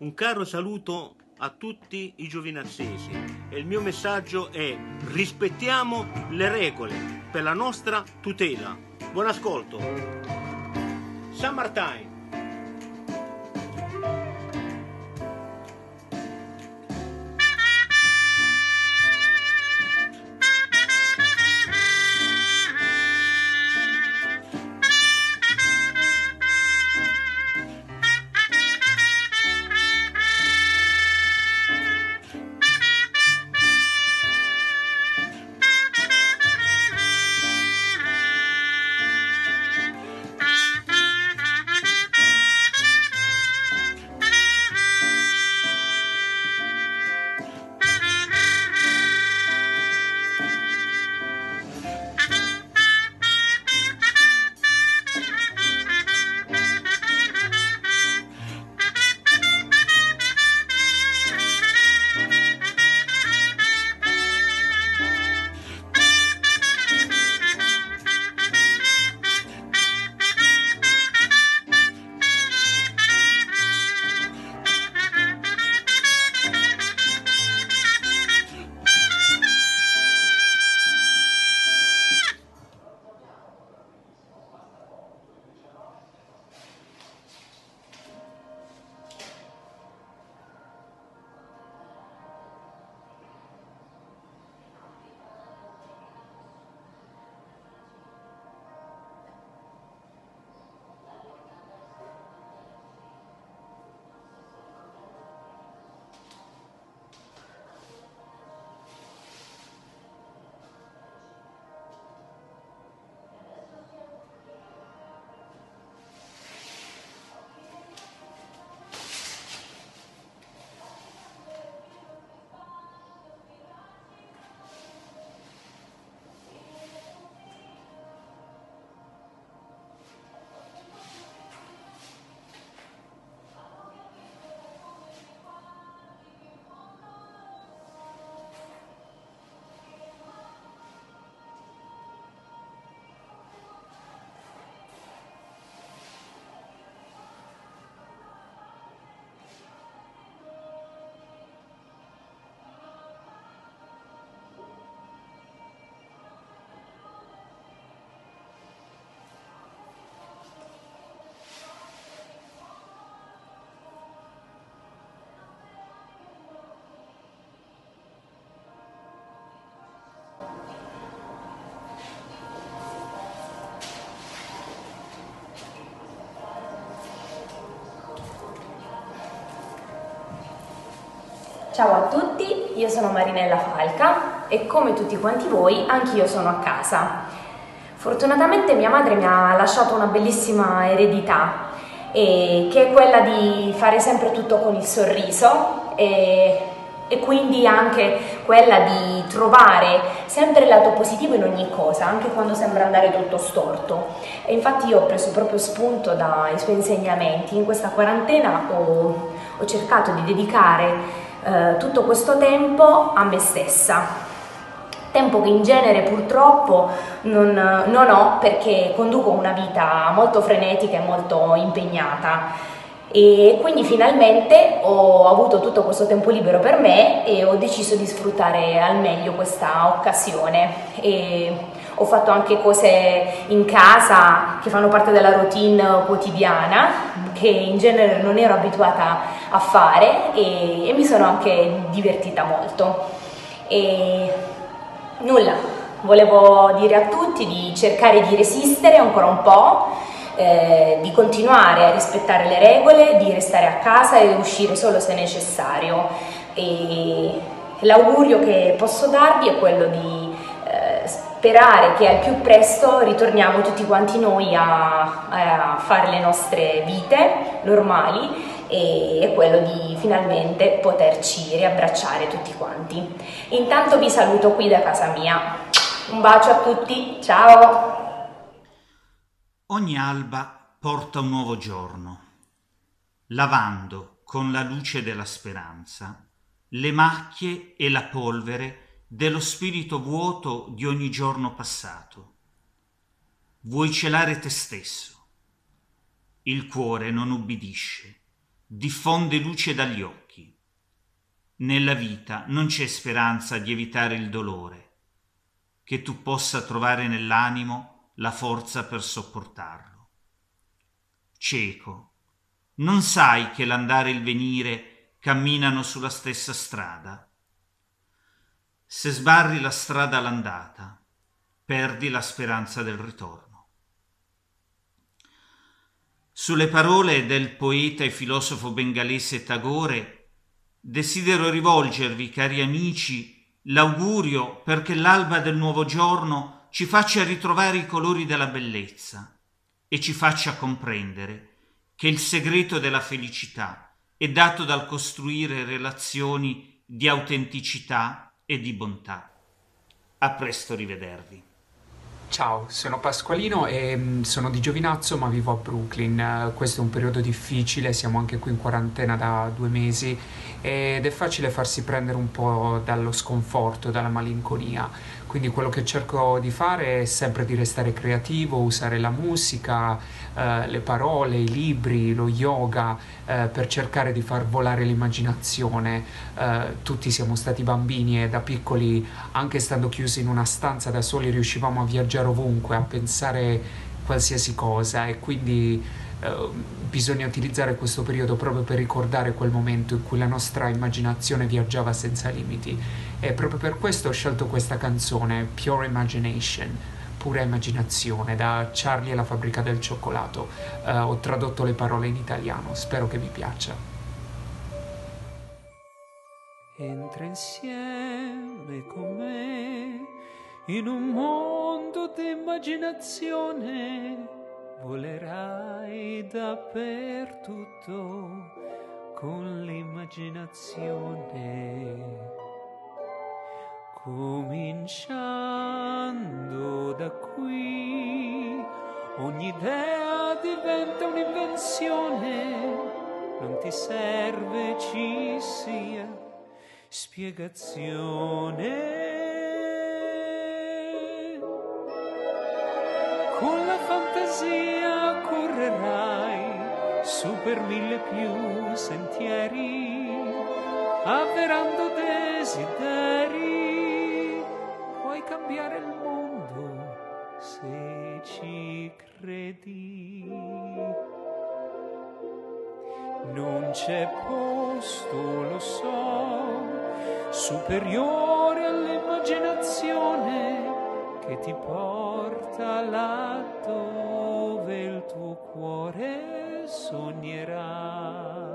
Un caro saluto a tutti i giovinazzesi e il mio messaggio è rispettiamo le regole per la nostra tutela. Buon ascolto. Summertime. Ciao a tutti, io sono Marinella Falca e come tutti quanti voi anch'io sono a casa. Fortunatamente mia madre mi ha lasciato una bellissima eredità e, che è quella di fare sempre tutto con il sorriso e, e quindi anche quella di trovare sempre il lato positivo in ogni cosa, anche quando sembra andare tutto storto. E infatti io ho preso proprio spunto dai suoi insegnamenti. In questa quarantena ho, ho cercato di dedicare eh, tutto questo tempo a me stessa. Tempo che in genere purtroppo non, non ho perché conduco una vita molto frenetica e molto impegnata e quindi finalmente ho avuto tutto questo tempo libero per me e ho deciso di sfruttare al meglio questa occasione e ho fatto anche cose in casa che fanno parte della routine quotidiana che in genere non ero abituata a fare e, e mi sono anche divertita molto. E nulla, volevo dire a tutti di cercare di resistere ancora un po', eh, di continuare a rispettare le regole, di restare a casa e uscire solo se necessario. E l'augurio che posso darvi è quello di sperare che al più presto ritorniamo tutti quanti noi a, a fare le nostre vite normali e quello di finalmente poterci riabbracciare tutti quanti. Intanto vi saluto qui da casa mia. Un bacio a tutti, ciao! Ogni alba porta un nuovo giorno, lavando con la luce della speranza le macchie e la polvere dello spirito vuoto di ogni giorno passato. Vuoi celare te stesso. Il cuore non ubbidisce, diffonde luce dagli occhi. Nella vita non c'è speranza di evitare il dolore, che tu possa trovare nell'animo la forza per sopportarlo. Cieco, non sai che l'andare e il venire camminano sulla stessa strada? Se sbarri la strada all'andata, perdi la speranza del ritorno. Sulle parole del poeta e filosofo bengalese Tagore, desidero rivolgervi, cari amici, l'augurio perché l'alba del nuovo giorno ci faccia ritrovare i colori della bellezza e ci faccia comprendere che il segreto della felicità è dato dal costruire relazioni di autenticità e di bontà. A presto rivedervi. Ciao, sono Pasqualino e mm, sono di Giovinazzo ma vivo a Brooklyn. Eh, questo è un periodo difficile, siamo anche qui in quarantena da due mesi ed è facile farsi prendere un po' dallo sconforto, dalla malinconia. Quindi quello che cerco di fare è sempre di restare creativo, usare la musica, eh, le parole, i libri, lo yoga eh, per cercare di far volare l'immaginazione. Eh, tutti siamo stati bambini e da piccoli, anche stando chiusi in una stanza da soli, riuscivamo a viaggiare ovunque, a pensare qualsiasi cosa e quindi eh, bisogna utilizzare questo periodo proprio per ricordare quel momento in cui la nostra immaginazione viaggiava senza limiti e proprio per questo ho scelto questa canzone, Pure Imagination pura immaginazione da Charlie e la fabbrica del cioccolato. Uh, ho tradotto le parole in italiano, spero che vi piaccia. Entra insieme con me in un mondo di immaginazione, volerai dappertutto con l'immaginazione Cominciando da qui, ogni idea diventa un'invenzione, non ti serve ci sia spiegazione. Fantasia correrai su per mille più sentieri, avverando desideri cambiare il mondo se ci credi. Non c'è posto, lo so, superiore all'immaginazione che ti porta là dove il tuo cuore sognerà.